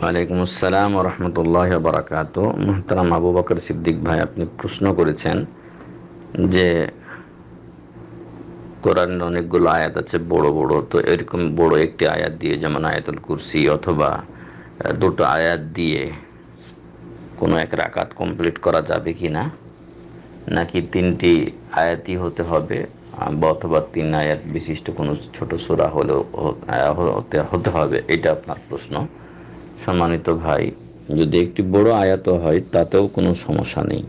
ওয়ালাইকুম আসসালাম রহমতুল্লাহ বারাকাত। মোহতারাম আবু বকর সিদ্দিক ভাই, আপনি প্রশ্ন করেছেন যে কোরআনের অনেকগুলো আয়াত আছে, বড় বড়। তো এরকম বড় একটি আয়াত দিয়ে, যেমন আয়াতুল কুরসি অথবা দুটো আয়াত দিয়ে কোনো এক রাকাত কমপ্লিট করা যাবে কি না? নাকি তিনটি আয়াতই হতে হবে বা অথবা তিন আয়াত বিশিষ্ট কোনো ছোট সোরা হলেও হতে হবে, এটা আপনার প্রশ্ন। সম্মানিত ভাই, যদি একটি বড় আয়াত হয়, তাতেও কোনো সমস্যা নেই।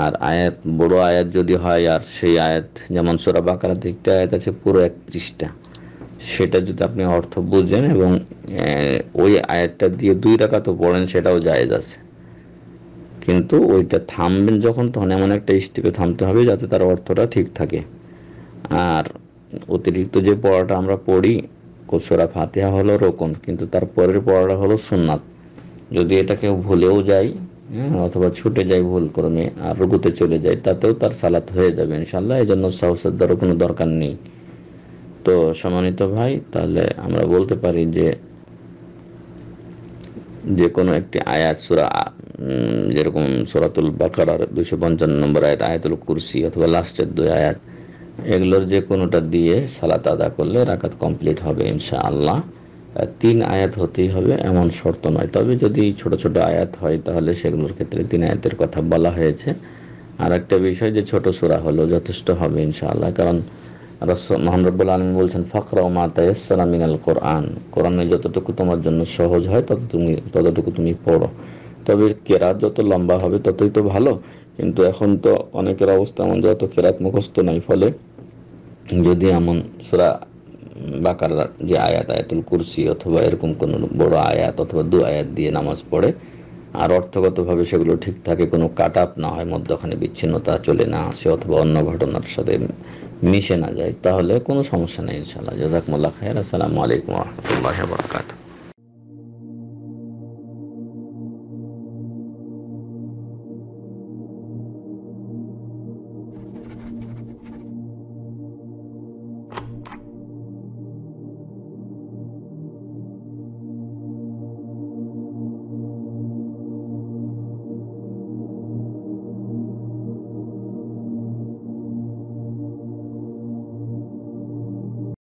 আর আয়াত, বড় আয়াত যদি হয়, আর সেই আয়াত, যেমন সোরা বাকারাতে একটি আয়াত আছে, পুরো এক পৃষ্ঠা। সেটা যদি আপনি অর্থ বুঝেন এবং ওই আয়াতটা দিয়ে দুই টাকা তো পড়েন, সেটাও জায়েজ আছে। কিন্তু ওইটা থামবেন যখন, তখন এমন একটা স্টেপে থামতে হবে, যাতে তার অর্থটা ঠিক থাকে। আর অতিরিক্ত যে পড়াটা আমরা পড়ি কোসরা ফাতিহা হলো রোকন, কিন্তু তার পরের পড়াটা হলো সুন্নাত। যদি এটা কেউ ভুলেও যায় হ্যাঁ অথবা ছুটে যায় ভুল ক্রমে আর রুকুতে চলে যায় তাতেও তার সালাত হয়ে যাবে ইনশাল্লাহ এই জন্য সাহসের কোনো দরকার নেই। তো সম্মানিত ভাই, তাহলে আমরা বলতে পারি যে যে কোনো একটি আয়াত, সুরা যেরকম সুরাতুল বাকার দুইশো পঞ্চান্ন নম্বর আয়াত, আয়াতুল কুরসি, অথবা লাস্টের দুই আয়াত এগুলোর যে কোনোটা দিয়ে সালাত আদা করলে রাকাত কমপ্লিট হবে ইনশা আল্লাহ তিন আয়াত হতেই হবে, এমন শর্ত নয়। তবে যদি ছোট ছোট আয়াত হয়, তাহলে সেগুলোর ক্ষেত্রে তিন আয়াতের কথা বলা হয়েছে। আর একটা বিষয় যে ছোট সুরা হলো যথেষ্ট হবে ইনশাআল্লাহ, কারণ মোহান আলম বলছেন, ফকরা ও মাতায়াসসালা মিনাল কোরআন। কোরআনে যতটুকু তোমার জন্য সহজ হয় তত তুমি ততটুকু তুমি পড়ো। তবে কেরাত যত লম্বা হবে ততই তো ভালো। কিন্তু এখন তো অনেকের অবস্থা এমন যত কেরাত মুখস্থ নাই। ফলে যদি এমন সুরা বাকার যে আয়াত, আয়াতুল কুরসি অথবা এরকম কোন বড় আয়াত অথবা দু আয়াত দিয়ে নামাজ পড়ে আর অর্থগতভাবে সেগুলো ঠিক থাকে, কোনো কাট আপ না হয়, মধ্যখানে বিচ্ছিন্নতা চলে না আসে অথবা অন্য ঘটনার সাথে মিশে না যায়, তাহলে কোনো সমস্যা নেই ইনশাল্লাহ জাজাকমুল্লাহ খায়ের আসসালামু আলাইকুম রহমতুল্লাহ বরকাত